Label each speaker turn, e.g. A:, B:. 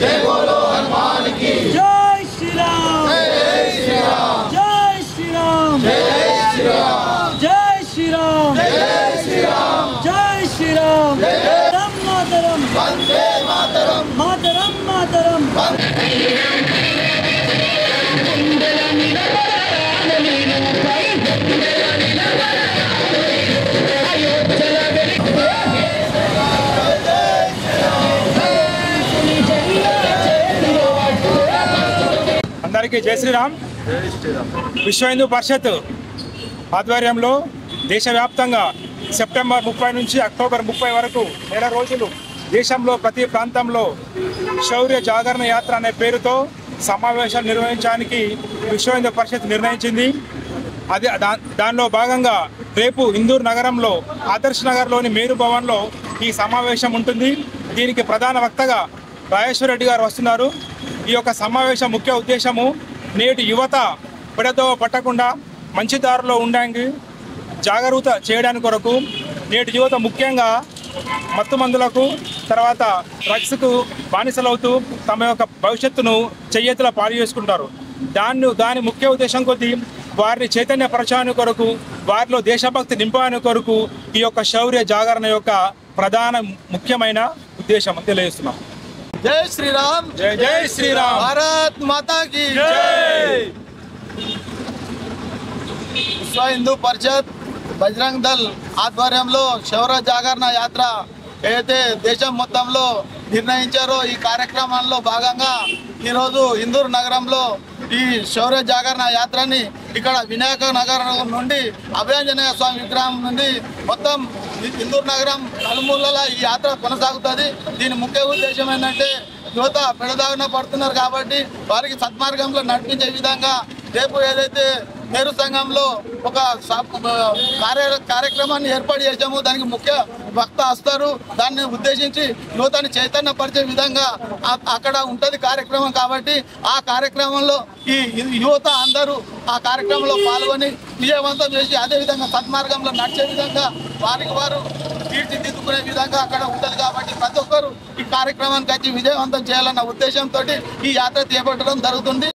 A: జై బోలో హనుమాన్కి జై శ్రీరామ్ జై శ్రీరామ్ జై శ్రీరామ్ జై శ్రీరామ్ జై శ్రీరామ్ జై శ్రీరామ్ మాతరం మాతరం వందే మాతరం మాతరం మాతరం
B: అందరికీ జై శ్రీరామ్. విశ్వ హిందూ పరిషత్ ఆధ్వర్యంలో దేశవ్యాప్తంగా సెప్టెంబర్ ముప్పై నుంచి అక్టోబర్ ముప్పై వరకు నెల రోజులు దేశంలో ప్రతి ప్రాంతంలో శౌర్య జాగరణ యాత్ర అనే పేరుతో సమావేశాలు నిర్వహించడానికి విశ్వ హిందూ పరిషత్ నిర్ణయించింది. అది దానిలో భాగంగా రేపు ఇందూర్ నగరంలో ఆదర్శ్ నగర్లోని మేరు భవన్లో ఈ సమావేశం ఉంటుంది. దీనికి ప్రధాన వక్తగా రాజేశ్వర రెడ్డి గారు వస్తున్నారు. ఈ యొక్క సమావేశం ముఖ్య ఉద్దేశము నేటి యువత పెడదోవ పట్టకుండా మంచి దారిలో ఉండడానికి జాగరూత చేయడానికి కొరకు నేటి యువత ముఖ్యంగా మత్తు మందులకు తర్వాత డ్రగ్స్కు బానిసలవుతూ తమ యొక్క భవిష్యత్తును చెయ్యెత్తులా పాలు చేసుకుంటారు. దాన్ని దాని ముఖ్య ఉద్దేశం కొద్దీ వారిని చైతన్యపరచడానికి కొరకు వారిలో దేశభక్తి నింపాని కొరకు ఈ యొక్క శౌర్య జాగరణ యొక్క ప్రధాన ముఖ్యమైన ఉద్దేశం అని తెలియజేస్తున్నాం
C: జై శ్రీరామ్
B: జై జై శ్రీరామ్
C: భారత్ మాతా కి
B: జై
C: విశ్వ హిందూ పరిషత్ బజరంగ్ దల్ ఆధ్వర్యంలో శౌర్య జాగరణ యాత్ర ఏదైతే దేశం మొత్తంలో నిర్ణయించారో ఈ కార్యక్రమంలో భాగంగా ఈరోజు ఇందూరు నగరంలో ఈ శౌర్య జాగరణ యాత్రని ఇక్కడ వినాయక నగరం నుండి అభయాంజనేయ స్వామి విగ్రహం నుండి మొత్తం ఇందూరు నగరం నలుమూలల ఈ యాత్ర కొనసాగుతుంది. దీని ముఖ్య ఉద్దేశం ఏంటంటే యువత పెడదాగున పడుతున్నారు కాబట్టి వారికి సద్మార్గంలో నడిపించే విధంగా రేపు ఏదైతే నేరు సంఘంలో ఒక కార్య కార్యక్రమాన్ని ఏర్పాటు చేశాము. దానికి ముఖ్య వక్త వస్తారు. దాన్ని ఉద్దేశించి యువతని చైతన్యపరిచే విధంగా అక్కడ ఉంటుంది కార్యక్రమం కాబట్టి ఆ కార్యక్రమంలో ఈ యువత అందరూ ఆ కార్యక్రమంలో పాల్గొని విజయవంతం చేసి అదే విధంగా నడిచే విధంగా వారికి వారు తీర్చిదిద్దుకునే విధంగా అక్కడ ఉంటుంది కాబట్టి ప్రతి ఒక్కరు ఈ కార్యక్రమానికి వచ్చి విజయవంతం చేయాలన్న ఉద్దేశంతో ఈ యాత్ర చేపట్టడం జరుగుతుంది.